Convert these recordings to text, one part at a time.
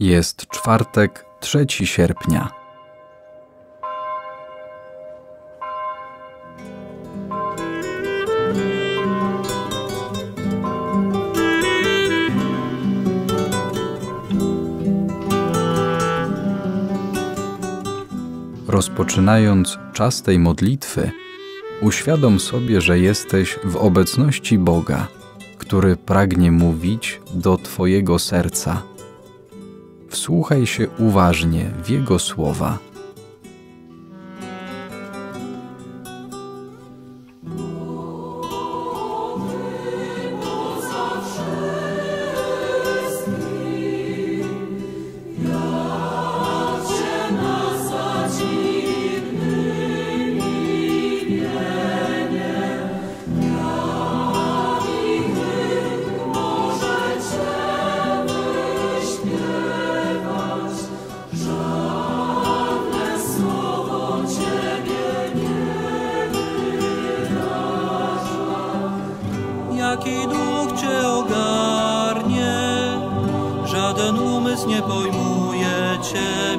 Jest czwartek, 3 sierpnia. Rozpoczynając czas tej modlitwy, uświadom sobie, że jesteś w obecności Boga, który pragnie mówić do Twojego serca Wsłuchaj się uważnie w Jego słowa.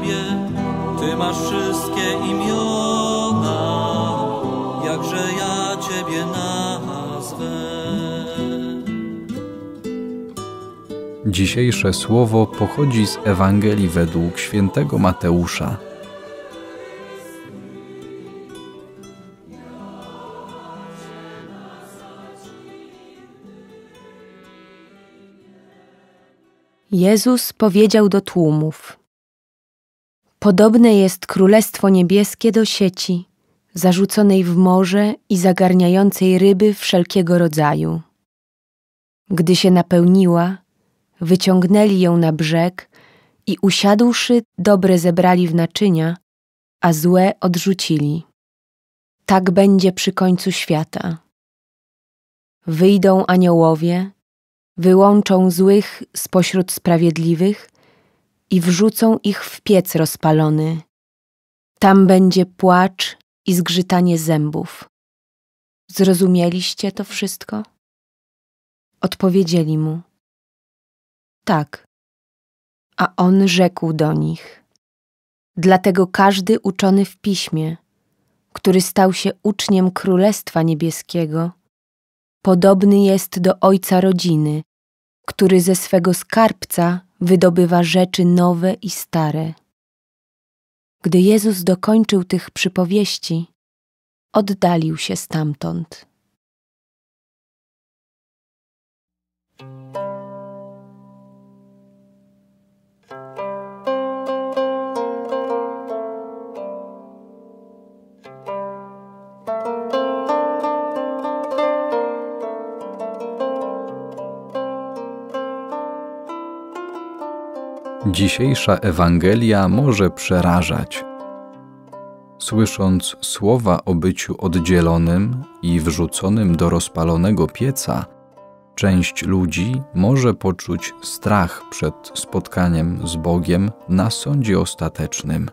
Ciebie. Ty masz wszystkie imiona, jakże ja ciebie nazwę. Dzisiejsze słowo pochodzi z Ewangelii według świętego Mateusza. Jezus powiedział do tłumów: Podobne jest królestwo niebieskie do sieci, zarzuconej w morze i zagarniającej ryby wszelkiego rodzaju. Gdy się napełniła, wyciągnęli ją na brzeg i usiadłszy, dobre zebrali w naczynia, a złe odrzucili. Tak będzie przy końcu świata. Wyjdą aniołowie, wyłączą złych spośród sprawiedliwych i wrzucą ich w piec rozpalony. Tam będzie płacz i zgrzytanie zębów. Zrozumieliście to wszystko? Odpowiedzieli mu: Tak. A on rzekł do nich: Dlatego każdy uczony w piśmie, który stał się uczniem Królestwa Niebieskiego, podobny jest do ojca rodziny, który ze swego skarbca wydobywa rzeczy nowe i stare. Gdy Jezus dokończył tych przypowieści, oddalił się stamtąd. Dzisiejsza Ewangelia może przerażać. Słysząc słowa o byciu oddzielonym i wrzuconym do rozpalonego pieca, część ludzi może poczuć strach przed spotkaniem z Bogiem na sądzie ostatecznym.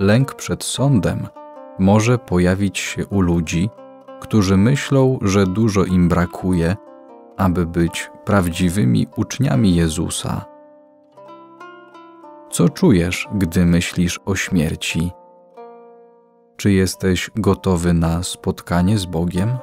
Lęk przed sądem może pojawić się u ludzi, którzy myślą, że dużo im brakuje aby być prawdziwymi uczniami Jezusa. Co czujesz, gdy myślisz o śmierci? Czy jesteś gotowy na spotkanie z Bogiem?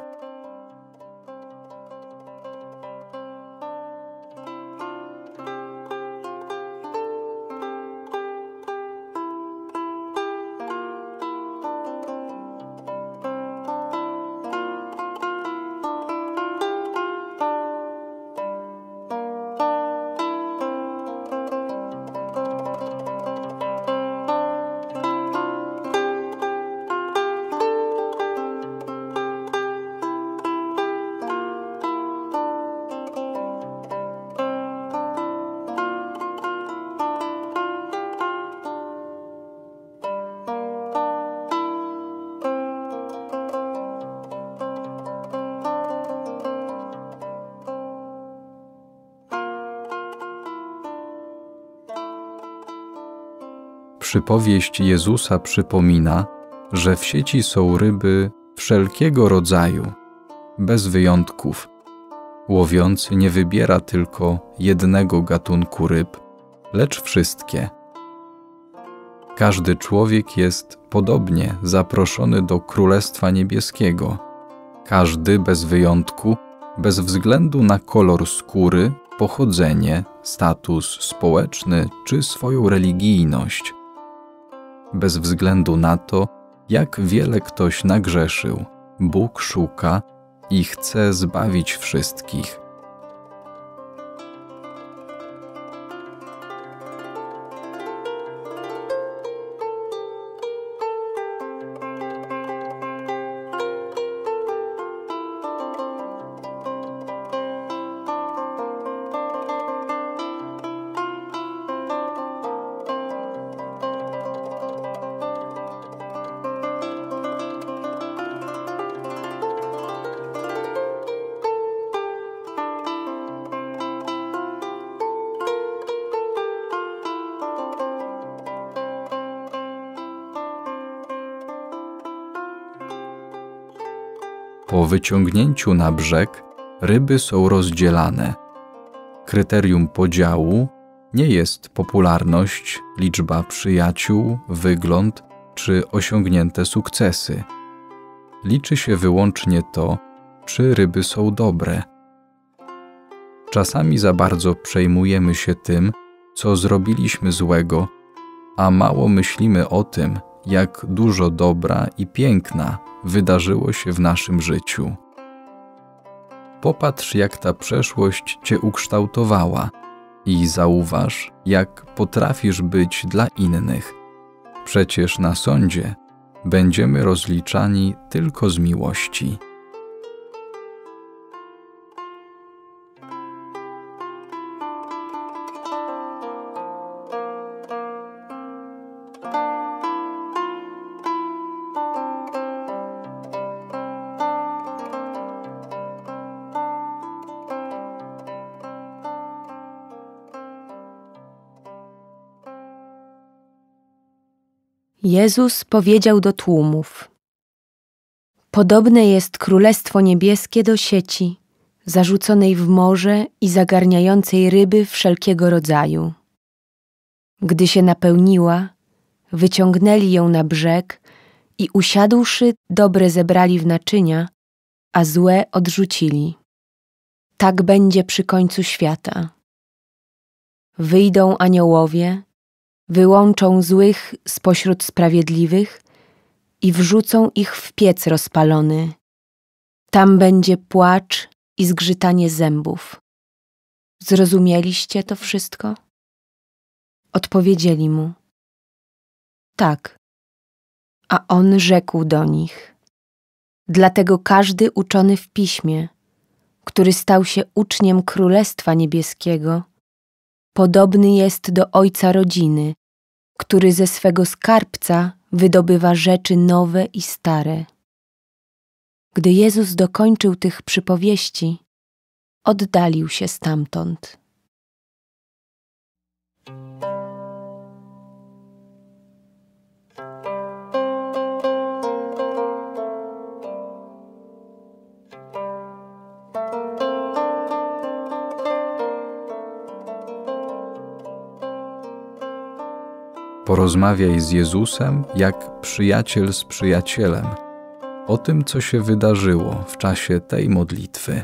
Przypowieść Jezusa przypomina, że w sieci są ryby wszelkiego rodzaju, bez wyjątków, Łowiący nie wybiera tylko jednego gatunku ryb, lecz wszystkie. Każdy człowiek jest podobnie zaproszony do Królestwa Niebieskiego. Każdy bez wyjątku, bez względu na kolor skóry, pochodzenie, status społeczny czy swoją religijność. Bez względu na to, jak wiele ktoś nagrzeszył, Bóg szuka i chce zbawić wszystkich. Po wyciągnięciu na brzeg ryby są rozdzielane. Kryterium podziału nie jest popularność, liczba przyjaciół, wygląd czy osiągnięte sukcesy. Liczy się wyłącznie to, czy ryby są dobre. Czasami za bardzo przejmujemy się tym, co zrobiliśmy złego, a mało myślimy o tym, jak dużo dobra i piękna wydarzyło się w naszym życiu. Popatrz, jak ta przeszłość Cię ukształtowała i zauważ, jak potrafisz być dla innych. Przecież na sądzie będziemy rozliczani tylko z miłości. Jezus powiedział do tłumów: Podobne jest Królestwo Niebieskie do sieci, zarzuconej w morze i zagarniającej ryby wszelkiego rodzaju. Gdy się napełniła, wyciągnęli ją na brzeg i usiadłszy, dobre zebrali w naczynia, a złe odrzucili. Tak będzie przy końcu świata. Wyjdą aniołowie, wyłączą złych spośród sprawiedliwych i wrzucą ich w piec rozpalony. Tam będzie płacz i zgrzytanie zębów. Zrozumieliście to wszystko? Odpowiedzieli mu: Tak. A on rzekł do nich: Dlatego każdy uczony w piśmie, który stał się uczniem Królestwa Niebieskiego, podobny jest do ojca rodziny, który ze swego skarbca wydobywa rzeczy nowe i stare. Gdy Jezus dokończył tych przypowieści, oddalił się stamtąd. Porozmawiaj z Jezusem jak przyjaciel z przyjacielem o tym, co się wydarzyło w czasie tej modlitwy.